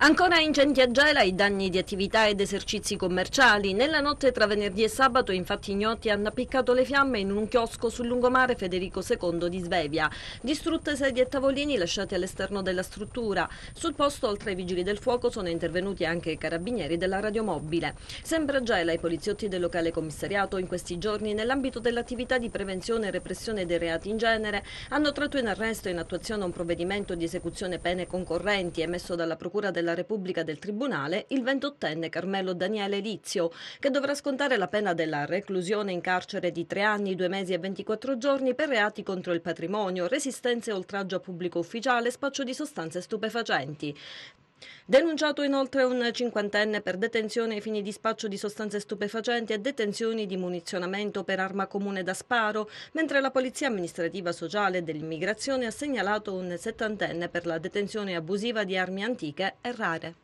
Ancora incendi a Gela i danni di attività ed esercizi commerciali. Nella notte tra venerdì e sabato infatti ignoti hanno appiccato le fiamme in un chiosco sul lungomare Federico II di Svevia. Distrutte sedie e tavolini lasciati all'esterno della struttura. Sul posto oltre ai vigili del fuoco sono intervenuti anche i carabinieri della radiomobile. Sempre a Gela i poliziotti del locale commissariato in questi giorni nell'ambito dell'attività di prevenzione e repressione dei reati in genere hanno tratto in arresto in attuazione a un provvedimento di esecuzione pene concorrenti emesso dalla Procura della della Repubblica del Tribunale il 28enne Carmelo Daniele Lizio, che dovrà scontare la pena della reclusione in carcere di tre anni, due mesi e 24 giorni per reati contro il patrimonio, resistenza e oltraggio a pubblico ufficiale, spaccio di sostanze stupefacenti. Denunciato inoltre un cinquantenne per detenzione ai fini di spaccio di sostanze stupefacenti e detenzioni di munizionamento per arma comune da sparo, mentre la Polizia amministrativa sociale dell'immigrazione ha segnalato un settantenne per la detenzione abusiva di armi antiche e rare.